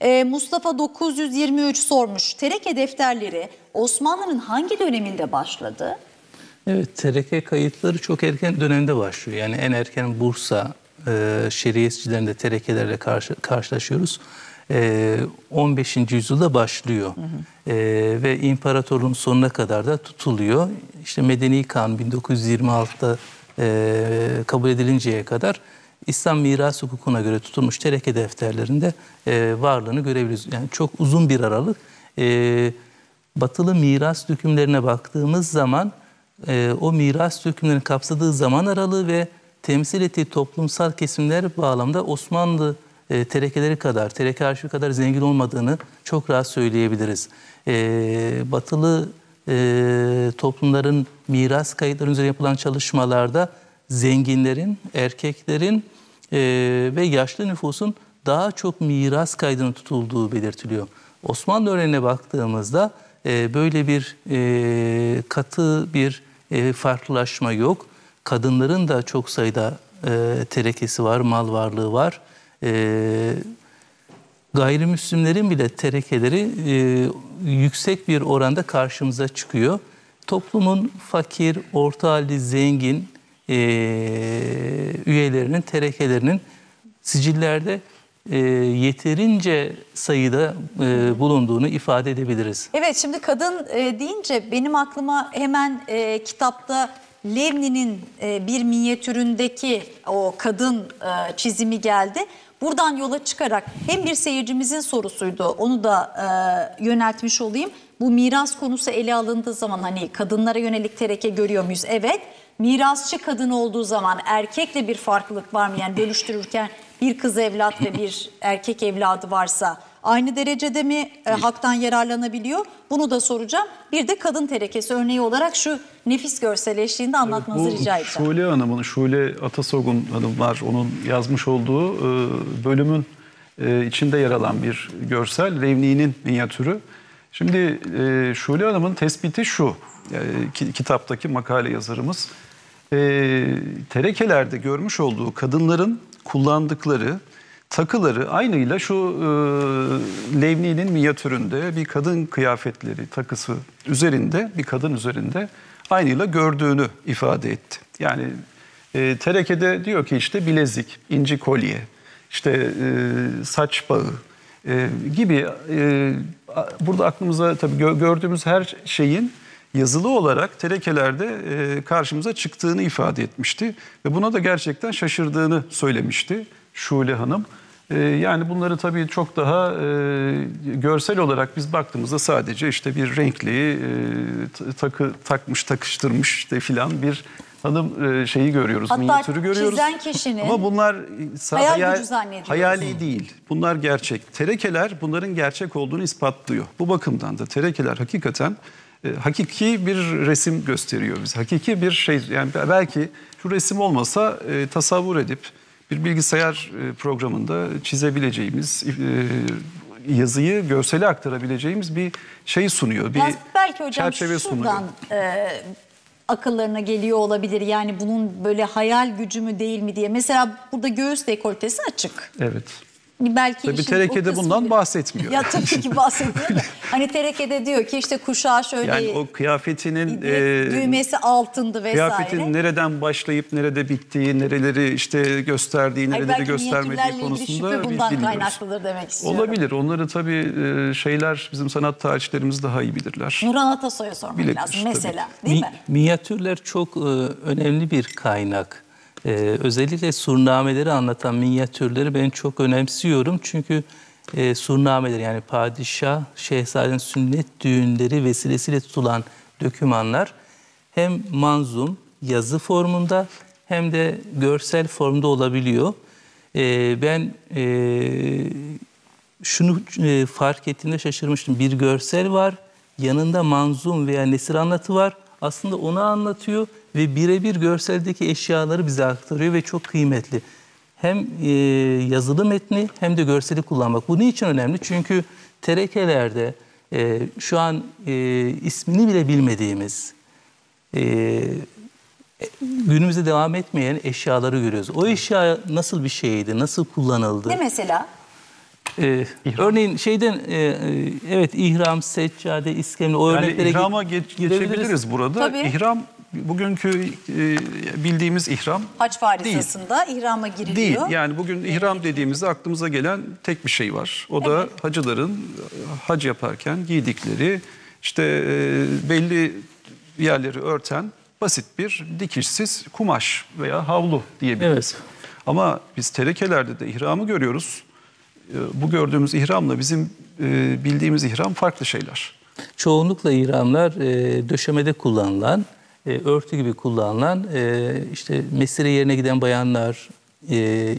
Ee, Mustafa 923 sormuş. Tereke defterleri Osmanlı'nın hangi döneminde başladı? Evet, tereke kayıtları çok erken dönemde başlıyor. Yani en erken Bursa e, şeriyetçilerinde terekelerle karşı, karşılaşıyoruz. E, 15. yüzyılda başlıyor. E, ve imparatorluğun sonuna kadar da tutuluyor. İşte Medeni Kanun 1926'da e, kabul edilinceye kadar İslam miras hukukuna göre tutulmuş tereke defterlerinde e, varlığını görebiliriz. Yani çok uzun bir aralık. E, batılı miras dökümlerine baktığımız zaman e, o miras dökümlerini kapsadığı zaman aralığı ve temsil ettiği toplumsal kesimler bağlamda Osmanlı e, terekeleri kadar, tereke arşivi kadar zengin olmadığını çok rahat söyleyebiliriz. E, batılı e, toplumların miras kayıtları üzerine yapılan çalışmalarda zenginlerin, erkeklerin e, ve yaşlı nüfusun daha çok miras kaydının tutulduğu belirtiliyor. Osmanlı örneğine baktığımızda e, böyle bir e, katı bir e, farklılaşma yok. Kadınların da çok sayıda e, terekesi var, mal varlığı var. E, gayrimüslimlerin bile terekeleri e, yüksek bir oranda karşımıza çıkıyor. Toplumun fakir, orta halli, zengin e, üyelerinin terekelerinin sicillerde e, yeterince sayıda e, bulunduğunu ifade edebiliriz. Evet şimdi kadın e, deyince benim aklıma hemen e, kitapta Levni'nin e, bir minyatüründeki o kadın e, çizimi geldi. Buradan yola çıkarak hem bir seyircimizin sorusuydu onu da e, yöneltmiş olayım. Bu miras konusu ele alındığı zaman hani kadınlara yönelik tereke görüyor muyuz? Evet. Mirasçı kadın olduğu zaman erkekle bir farklılık var mı? Yani bölüştürürken bir kız evlat ve bir erkek evladı varsa aynı derecede mi e, haktan yararlanabiliyor? Bunu da soracağım. Bir de kadın terekesi örneği olarak şu nefis görsel eşliğinde anlatmanızı rica edeceğim. Şule Hanım'ın, Şule Atasogun Hanım var. Onun yazmış olduğu e, bölümün e, içinde yer alan bir görsel. Levni'nin minyatürü. Şimdi e, Şule Hanım'ın tespiti şu. E, ki- kitaptaki makale yazarımız. E, terekelerde görmüş olduğu kadınların kullandıkları takıları aynıyla şu e, Levni'nin minyatüründe bir kadın kıyafetleri takısı üzerinde bir kadın üzerinde aynıyla gördüğünü ifade etti. Yani e, terekede diyor ki işte bilezik, inci kolye, işte e, saç bağı e, gibi e, burada aklımıza tabii gö- gördüğümüz her şeyin yazılı olarak terekelerde e, karşımıza çıktığını ifade etmişti. Ve buna da gerçekten şaşırdığını söylemişti Şule Hanım. E, yani bunları tabii çok daha e, görsel olarak biz baktığımızda sadece işte bir renkli e, takı takmış takıştırmış işte filan bir hanım e, şeyi görüyoruz, Hatta minyatürü görüyoruz. çizen kişinin Ama bunlar sa- hayal gücü zannediyoruz. hayali değil. Bunlar gerçek. Terekeler bunların gerçek olduğunu ispatlıyor. Bu bakımdan da terekeler hakikaten e, hakiki bir resim gösteriyor bize. Hakiki bir şey yani belki şu resim olmasa e, tasavvur edip bir bilgisayar e, programında çizebileceğimiz e, yazıyı görsele aktarabileceğimiz bir şey sunuyor. Bir belki hocam çerçeve sunuyor. şuradan e, akıllarına geliyor olabilir. Yani bunun böyle hayal gücü mü değil mi diye. Mesela burada göğüs dekoltesi açık. Evet. Belki Tabii işin terekede kısmı- bundan bahsetmiyor. Ya tabii ki bahsetmiyor da. Hani terekede diyor ki işte kuşağı şöyle Yani o kıyafetinin e, düğmesi altındı vesaire. Kıyafetin nereden başlayıp nerede bittiği, nereleri işte gösterdiği, Ay, nereleri göstermediği konusunda şüphe biz bundan bilmiyoruz. kaynaklıdır demek istiyorum. Olabilir. Onları tabii e, şeyler bizim sanat tarihçilerimiz daha iyi bilirler. Nurhan Atasoy'a sormak Bilebilir, lazım tabii. mesela değil Mi- mi? Minyatürler çok e, önemli bir kaynak. E, özellikle surnameleri anlatan minyatürleri ben çok önemsiyorum. Çünkü e, surnameler yani padişah, şehzadenin sünnet düğünleri vesilesiyle tutulan dokümanlar hem manzum, yazı formunda hem de görsel formda olabiliyor. E, ben e, şunu e, fark ettiğimde şaşırmıştım. Bir görsel var, yanında manzum veya nesir anlatı var. Aslında onu anlatıyor ve birebir görseldeki eşyaları bize aktarıyor ve çok kıymetli. Hem e, yazılı metni hem de görseli kullanmak. Bu niçin önemli? Çünkü terekelerde e, şu an e, ismini bile bilmediğimiz, e, günümüzde devam etmeyen eşyaları görüyoruz. O eşya nasıl bir şeydi, nasıl kullanıldı? Ne mesela? Ee, örneğin şeyden e, e, evet ihram, seccade, iskemle o Yani örneklere ihrama ge- geç- geçebiliriz burada. Tabii. İhram bugünkü e, bildiğimiz ihram Haç farizasında ihrama giriliyor. Değil. Yani bugün ihram dediğimizde aklımıza gelen tek bir şey var. O da hacıların e, hac yaparken giydikleri işte e, belli yerleri örten basit bir dikişsiz kumaş veya havlu diyebiliriz. Evet. Ama biz terekelerde de ihramı görüyoruz. E, Bu gördüğümüz ihramla bizim e, bildiğimiz ihram farklı şeyler. Çoğunlukla ihramlar e, döşemede kullanılan, e, örtü gibi kullanılan, işte mesire yerine giden bayanlar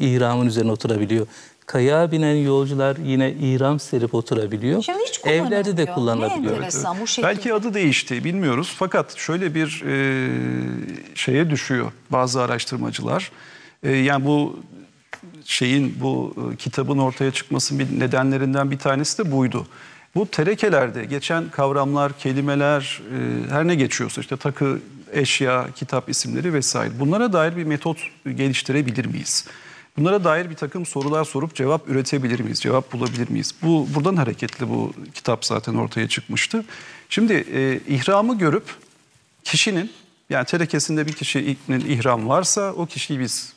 ihramın üzerine oturabiliyor. Kayağa binen yolcular yine ihram serip oturabiliyor. Şimdi hiç Evlerde de kullanılabiliyor. enteresan bu şekilde. Belki adı değişti bilmiyoruz fakat şöyle bir e, şeye düşüyor bazı araştırmacılar. E, yani bu şeyin bu e, kitabın ortaya çıkmasının bir nedenlerinden bir tanesi de buydu. Bu terekelerde geçen kavramlar, kelimeler, e, her ne geçiyorsa işte takı, eşya, kitap isimleri vesaire. Bunlara dair bir metot geliştirebilir miyiz? Bunlara dair bir takım sorular sorup cevap üretebilir miyiz? Cevap bulabilir miyiz? Bu buradan hareketli bu kitap zaten ortaya çıkmıştı. Şimdi e, ihramı görüp kişinin yani terekesinde bir kişinin ihram varsa o kişiyi biz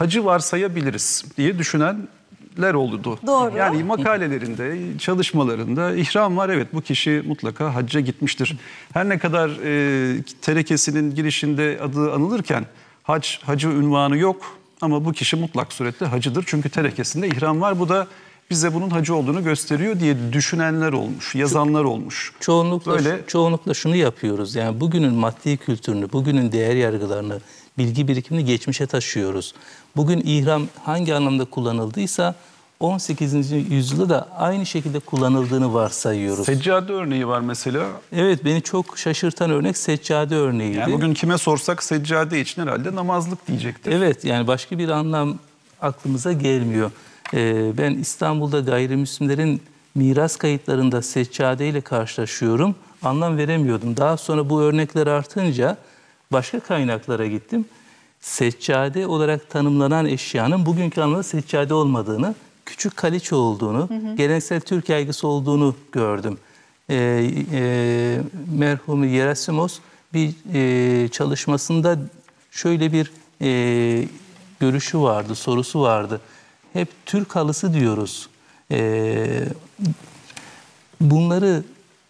hacı varsayabiliriz diye düşünenler oldu. Doğru. Yani makalelerinde, çalışmalarında ihram var evet bu kişi mutlaka hacca gitmiştir. Her ne kadar e, terekesinin girişinde adı anılırken hac, hacı ünvanı yok ama bu kişi mutlak surette hacıdır. Çünkü terekesinde ihram var bu da bize bunun hacı olduğunu gösteriyor diye düşünenler olmuş, yazanlar olmuş. Çoğunlukla, Böyle- çoğunlukla şunu yapıyoruz. Yani bugünün maddi kültürünü, bugünün değer yargılarını, bilgi birikimini geçmişe taşıyoruz. Bugün ihram hangi anlamda kullanıldıysa 18. yüzyılda da aynı şekilde kullanıldığını varsayıyoruz. Seccade örneği var mesela. evet beni çok şaşırtan örnek seccade örneğiydi. Yani bugün kime sorsak seccade için herhalde namazlık diyecektir. Evet yani başka bir anlam aklımıza gelmiyor. Ee, ben İstanbul'da gayrimüslimlerin miras kayıtlarında seccade ile karşılaşıyorum. Anlam veremiyordum. Daha sonra bu örnekler artınca başka kaynaklara gittim. Seccade olarak tanımlanan eşyanın bugünkü anlamda seccade olmadığını, küçük kaliçe olduğunu, geleneksel Türk yaygısı olduğunu gördüm. Ee, e, merhum Yerasimos bir e, çalışmasında şöyle bir e, görüşü vardı, sorusu vardı. Hep Türk halısı diyoruz. E, bunları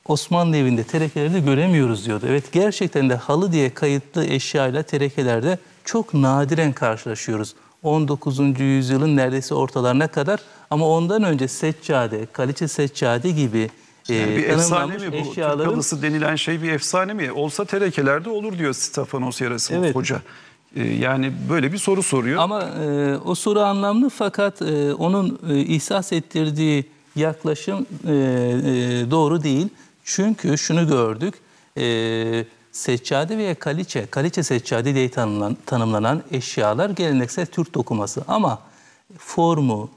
Osmanlı evinde, terekelerde göremiyoruz diyordu. Evet gerçekten de halı diye kayıtlı eşyayla terekelerde çok nadiren karşılaşıyoruz. 19. yüzyılın neredeyse ortalarına kadar ama ondan önce seccade, kaliçe seccade gibi e, Yani bir efsane mi bu? Türk eşyaların halısı denilen şey bir efsane mi? Olsa terekelerde olur diyor Stefanos Yerasimov Evet. Hoca. Ee, yani böyle bir soru soruyor. Ama e, o soru anlamlı fakat e, onun e, ihsas ettirdiği yaklaşım e, e, doğru değil. Çünkü şunu gördük, e, seccade veya kaliçe, kaliçe seccade diye tanımlan, tanımlanan eşyalar geleneksel Türk dokuması. Ama formu,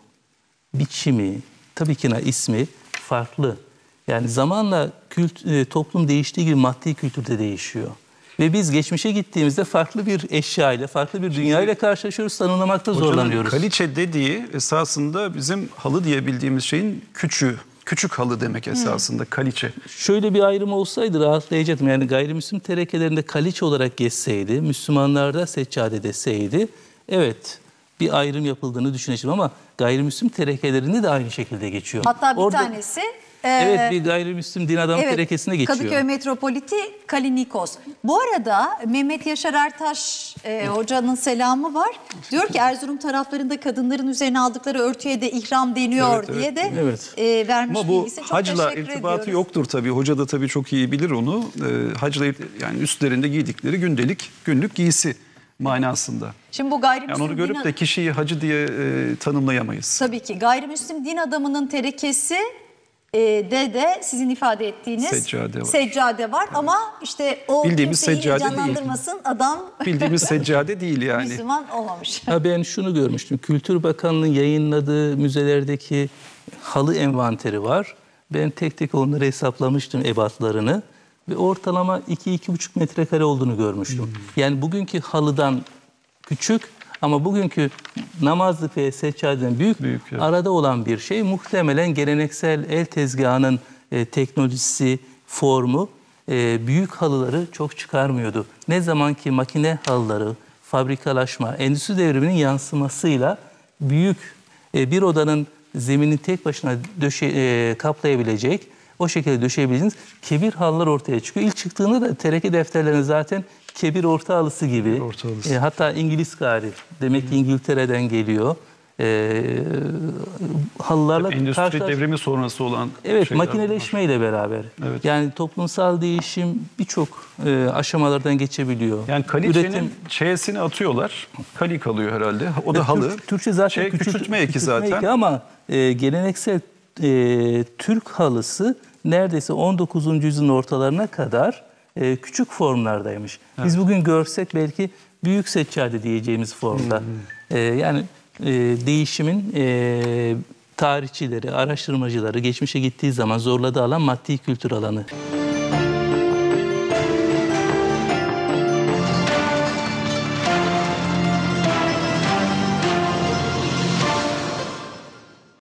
biçimi, tabii ki ismi farklı. Yani zamanla kült, e, toplum değiştiği gibi maddi kültür de değişiyor. Ve biz geçmişe gittiğimizde farklı bir eşya ile, farklı bir dünya ile karşılaşıyoruz, tanımlamakta zorlanıyoruz. Kaliçe dediği esasında bizim halı diye bildiğimiz şeyin küçüğü. Küçük halı demek esasında kaliçe. Şöyle bir ayrım olsaydı rahatlayacaktım. Yani gayrimüslim terekelerinde kaliçe olarak geçseydi, Müslümanlarda seccade deseydi, evet bir ayrım yapıldığını düşüneceğim ama gayrimüslim terekelerinde de aynı şekilde geçiyor. Hatta bir Orada- tanesi Evet bir gayrimüslim din adamı terekesine geçiyor. Kadıköy Metropoliti Kalinikos. Bu arada Mehmet Yaşar Ertaş e, hocanın selamı var. Diyor ki Erzurum taraflarında kadınların üzerine aldıkları örtüye de ihram deniyor Evet, evet. diye de Evet. e, vermiş Ama bu bilgisini. Çok hacla irtibatı ediyoruz. yoktur tabii. Hoca da tabii çok iyi bilir onu. Ee, hacla yani üstlerinde giydikleri gündelik günlük giysi manasında. Şimdi bu gayrimüslim Yani onu görüp din- de kişiyi hacı diye e, tanımlayamayız. Tabii ki gayrimüslim din adamının terekesi e, de de sizin ifade ettiğiniz Seccade var. seccade var ama işte o Bildiğimiz kimseyi seccade değil. canlandırmasın adam Bildiğimiz seccade değil yani. Müslüman olmamış. Ha ben şunu görmüştüm. Kültür Bakanlığı'nın yayınladığı müzelerdeki halı envanteri var. Ben tek tek onları hesaplamıştım ebatlarını ve ortalama 2-2,5 metrekare olduğunu görmüştüm. Yani bugünkü halıdan küçük Ama bugünkü namazlık ve seccadenin büyük, Büyük, evet. arada olan bir şey. Muhtemelen geleneksel el tezgahının e, teknolojisi, formu e, büyük halıları çok çıkarmıyordu. Ne zaman ki makine halıları, fabrikalaşma, endüstri devriminin yansımasıyla büyük e, bir odanın zemini tek başına döşe, e, kaplayabilecek, o şekilde döşeyebileceğiniz kebir halılar ortaya çıkıyor. İlk çıktığında da tereke defterlerinin zaten kebir orta halısı gibi. Orta halısı. E, hatta İngiliz gari. Demek ki İngiltere'den geliyor. E, halılarla Endüstri karşılaş- devrimi sonrası olan Evet, makineleşmeyle beraber. Evet. Yani toplumsal değişim birçok e, aşamalardan geçebiliyor. Yani kaliçenin Üretim- çeyesini atıyorlar. Kali kalıyor herhalde. O E, da halı. Türk- Türkçe zaten Şey, küçült- küçültme eki küçültme zaten. eki ama e, geleneksel e, Türk halısı neredeyse 19. yüzyılın ortalarına kadar e, küçük formlardaymış. Biz bugün görsek belki büyük seccade diyeceğimiz formda. E, yani e, değişimin e, tarihçileri, araştırmacıları geçmişe gittiği zaman zorladığı alan maddi kültür alanı.